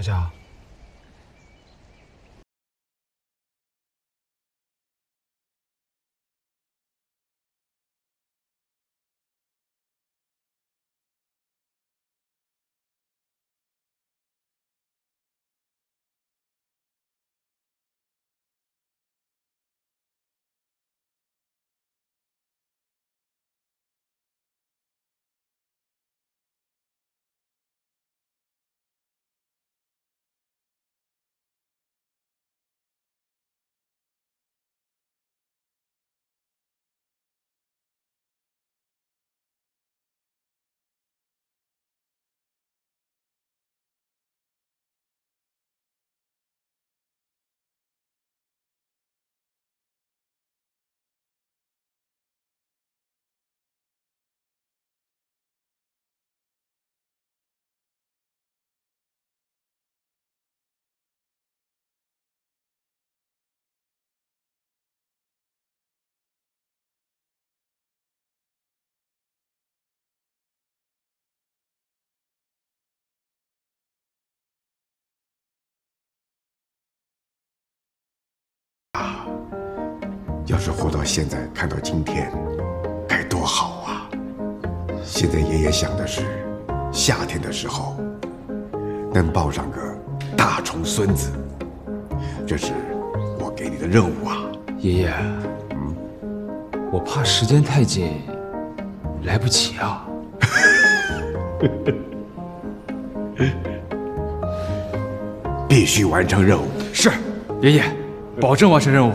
小乔，要是活到现在，看到今天，该多好啊！现在爷爷想的是，夏天的时候能抱上个大虫孙子，这是我给你的任务啊！爷爷，我怕时间太紧，来不及啊。必须完成任务。是，爷爷，保证完成任务。